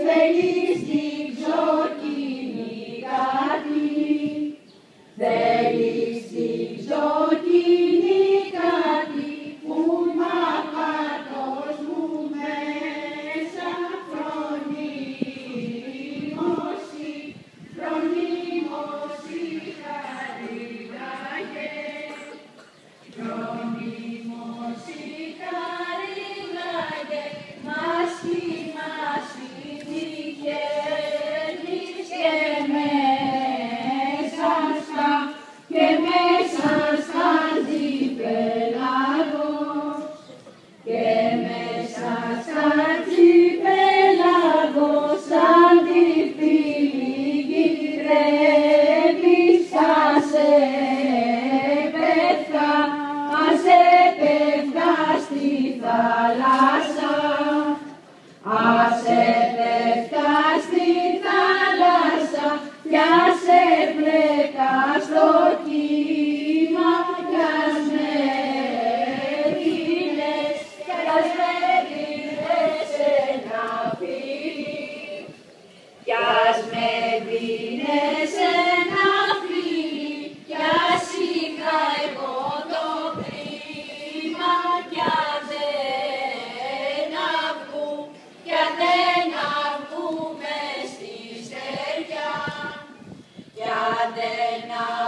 θέλει στην ξοκίνη κάτι, θέλει Πέφτα στη θάλασσα, πια σε πλέκα στο κύμα, πιας με πίνες, πιας με πίνες ένα πίνι, πιας με πίνες Adonai.